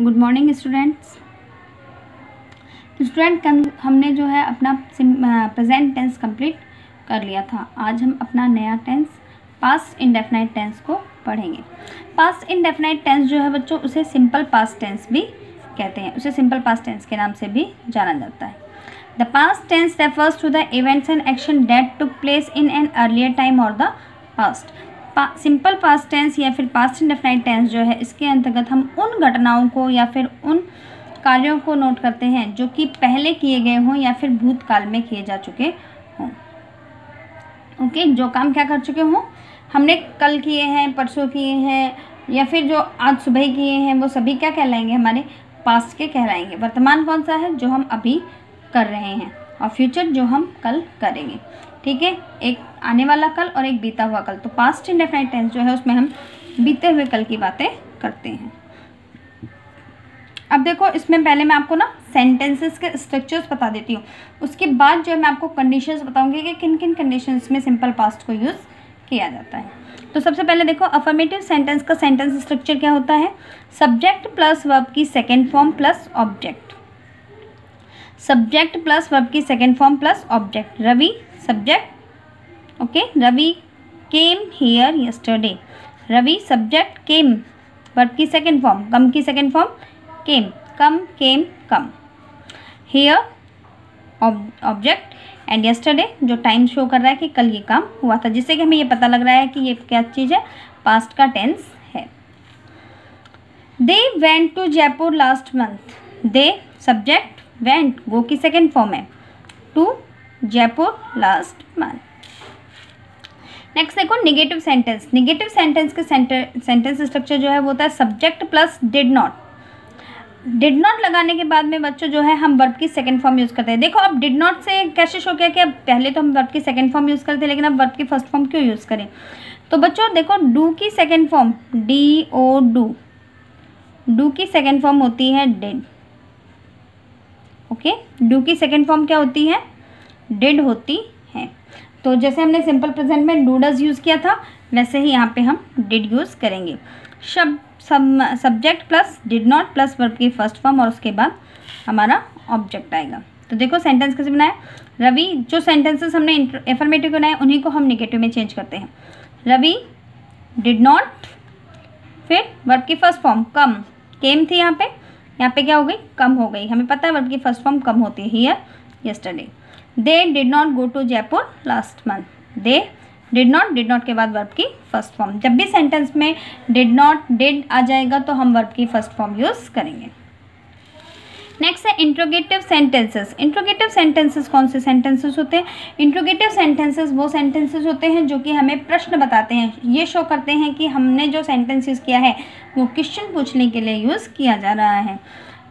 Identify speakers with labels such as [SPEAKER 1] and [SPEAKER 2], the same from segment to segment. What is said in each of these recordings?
[SPEAKER 1] Good morning students student हमने जो है अपना प्रेजेंट टेंस कंप्लीट कर लिया था। आज हम अपना नया टेंस पास्ट इंडेफिनाइट टेंस को पढ़ेंगे। पास्ट इंडेफिनाइट टेंस जो है बच्चों, उसे सिंपल पास्ट टेंस भी कहते हैं। उसे सिंपल पास्ट टेंस के नाम से भी जाना जाता है। The past tense refers to the events and action that took place in an earlier time और the past simple past tense या फिर पास्ट इंडेफिनाइट टेंस जो है, इसके अंतर्गत हम उन घटनाओं को या फिर उन कार्यों को नोट करते हैं जो कि पहले किए गए हों या फिर भूतकाल में किए जा चुके हों। ओके जो काम क्या कर चुके हों? हमने कल किए हैं, परसों किए हैं, या फिर जो आज सुबह किए हैं, वो सभी क्या कहलाएँगे? हमारे पास्ट के कहलाएँगे। वर्तमान कौन सा है? जो हम अभी कर रहे हैं और फ्यूचर जो हम कल करेंगे। ठीक है? एक आने वाला कल और एक बीता हुआ कल। तो पास्ट इंडेफिनाइट टेंस जो है, उसमें हम बीते हुए कल की बातें करते हैं। अब देखो, इसमें पहले मैं आपको ना सेंटेंसेस के स्ट्रक्चर्स बता देती हूँ। उसके बाद जो है, मैं आपको कंडीशंस बताऊँगी कि किन किन कंडीशंस में सिंपल पास्ट को यूज़ किया जाता है। तो सबसे पहले देखो अफर्मेटिव सेंटेंस का सेंटेंस स्ट्रक्चर क्या होता है? सब्जेक्ट प्लस वर्ब की second form plus object subject plus verb की second form plus object Ravi subject okay Ravi came here yesterday Ravi subject came verb की सेकेंड फॉर्म कम की second form came come came come here object and yesterday जो time show कर रहा है कि कल ये काम हुआ था, जिससे कि हमें ये पता लग रहा है कि ये क्या चीज़ है पास्ट का टेंस है. They went to Jaipur last month they subject went go की सेकेंड फॉर्म है to Jaipur last month next देखो निगेटिव सेंटेंस निगेटिव सेंटेंस के सेंटेंस स्ट्रक्चर जो है वो होता है subject plus did not did not लगाने के बाद में बच्चों जो है, हम वर्ब की सेकंड फॉर्म यूज़ करते हैं। देखो, अब डिड नॉट से कैसे शो किया कि अब पहले तो हम वर्ब की सेकंड फॉर्म यूज़ करते हैं, लेकिन अब वर्ब की फ़र्स्ट फॉर्म क्यों यूज़ करें? तो बच्चों, देखो डू की second form D O do do की सेकंड फॉर्म होती है डिड ओके डू की सेकंड फॉर्म क्या होती है? डिड होती तो जैसे हमने सिंपल प्रेजेंट में डूडज यूज़ किया था, वैसे ही यहाँ पे हम डिड यूज़ करेंगे। शब्द सब subject plus did not plus verb की फ़र्स्ट फॉर्म और उसके बाद हमारा ऑब्जेक्ट आएगा। तो देखो सेंटेंस कैसे बनाया रवि, जो सेंटेंसेस हमने एफर्मेटिव बनाए, उन्हीं को हम निगेटिव में चेंज करते हैं। रवि डिड नॉट फिर वर्ब की फ़र्स्ट फॉर्म कम। केम थी यहाँ पे। यहाँ पे क्या हो गई? कम हो गई। हमें पता है वर्ब की फ़र्स्ट फॉर्म कम होती है here yesterday they did not go to Jaipur last month they did not did not के बाद वर्ब की फ़र्स्ट फॉर्म जब भी सेंटेंस में डिड नॉट डिड आ जाएगा तो हम वर्ब की फ़र्स्ट फॉर्म यूज़ करेंगे। नेक्स्ट है इंट्रोगेटिव सेंटेंसेस इंट्रोगेटिव सेंटेंसेस कौन से सेंटेंसेस होते हैं? इंट्रोगेटिव सेंटेंसेस वो सेंटेंसेस होते हैं जो कि हमें प्रश्न बताते हैं। ये शो करते हैं कि हमने जो सेंटेंस यूज़ किया है, वो क्वेश्चन पूछने के लिए यूज़ किया जा रहा है।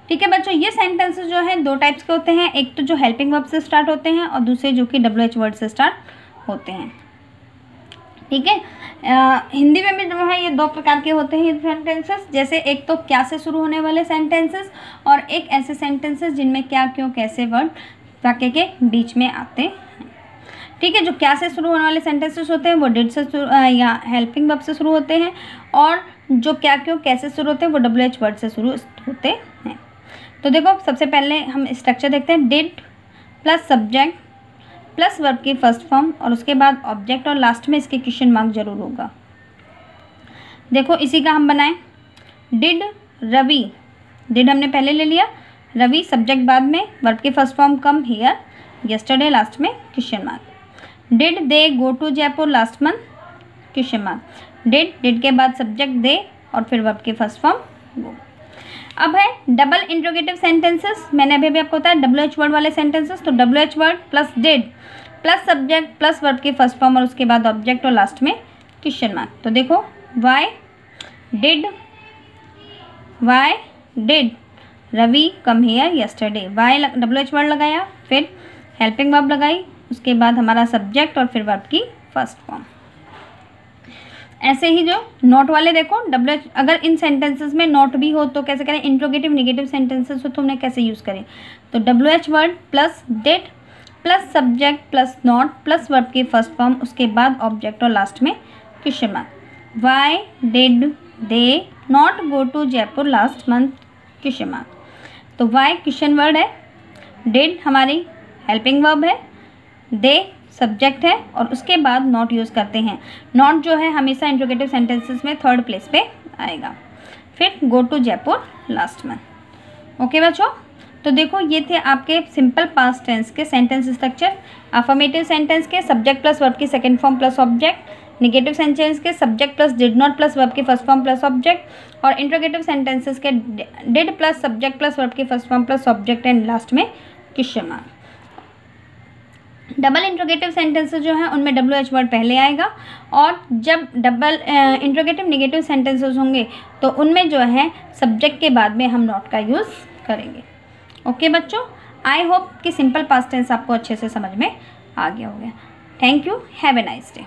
[SPEAKER 1] ठीक है, बच्चों, ये सेंटेंसेस जो हैं, दो टाइप्स के होते हैं। एक तो जो हेल्पिंग वर्ब से स्टार्ट होते हैं और दूसरे जो कि डब्ल्यू एच वर्ड से स्टार्ट होते हैं। ठीक है? हिंदी में भी जो है, ये दो प्रकार के होते हैं सेंटेंसेस जैसे एक तो क्या से शुरू होने वाले सेंटेंसेस और एक ऐसे सेंटेंसेस जिनमें क्या, क्यों, कैसे वर्ड वाक्य के बीच में आते हैं। ठीक है, जो क्या से शुरू होने वाले सेंटेंसेस होते हैं, वो डिड से या हेल्पिंग वर्ब से शुरू होते हैं और जो क्या, क्यों, कैसे शुरू होते हैं, वो डब्ल्यू एच वर्ड से शुरू होते हैं। तो देखो सबसे पहले हम स्ट्रक्चर देखते हैं। Did plus subject plus verb की फ़र्स्ट फॉर्म और उसके बाद ऑब्जेक्ट और लास्ट में इसके क्वेश्चन मार्क ज़रूर होगा। देखो, इसी का हम बनाएँ। डिड रवि डिड हमने पहले ले लिया। रवि सब्जेक्ट बाद में वर्ब की first form come here yesterday last में question mark did they go to Jaipur last month question mark did did के बाद सब्जेक्ट दे और फिर वर्ब की फ़र्स्ट फॉर्म गो अब है डबल इंट्रोगेटिव सेंटेंसेस मैंने अभी भी आपको बताया डब्ल्यू एच वर्ड वाले सेंटेंसेस तो W H word plus did plus subject plus verb की फ़र्स्ट फॉर्म और उसके बाद ऑब्जेक्ट और लास्ट में क्वेश्चन मार्क तो देखो why did why did Ravi come here yesterday why W H word लगाया, फिर हेल्पिंग वर्ब लगाई, उसके बाद हमारा सब्जेक्ट और फिर वर्ब की फ़र्स्ट फॉर्म ऐसे ही जो नॉट वाले देखो डब्ल्यू अगर इन सेंटेंसेस में नॉट भी हो तो कैसे करें? इंट्रोगेटिव निगेटिव सेंटेंसेस हो तो हमने कैसे यूज़ करें? तो W H word plus did plus subject plus not plus verb की फ़र्स्ट फॉर्म उसके बाद ऑब्जेक्ट और लास्ट में question mark why did they not go to Jaipur last month question mark तो वाई क्वेश्चन वर्ड है? Did हमारी helping verb है. दे subject है और उसके बाद नॉट यूज़ करते हैं। नॉट जो है हमेशा इंट्रोगेटिव सेंटेंसेस में थर्ड प्लेस पे आएगा। फिर गो टू जयपुर लास्ट में। ओके बच्चों? तो देखो, ये थे आपके सिंपल पास्ट टेंस के सेंटेंस स्ट्रक्चर अफर्मेटिव सेंटेंस के सब्जेक्ट प्लस वर्ब की second form plus object negative sentence के subject plus did not plus verb की फ़र्स्ट फॉर्म प्लस ऑब्जेक्ट और इंट्रोगेटिव सेंटेंसेस के did plus subject plus verb की first form plus object and last में question mark double interrogative sentences जो हैं उनमें W H word पहले आएगा और जब डबल इंट्रोगेटिव नेगेटिव सेंटेंसेस होंगे तो उनमें जो है सब्जेक्ट के बाद में हम नॉट का यूज़ करेंगे। ओके okay, बच्चों? आई होप कि सिंपल पास्ट टेंस आपको अच्छे से समझ में आ गया होगा। Thank you have a nice day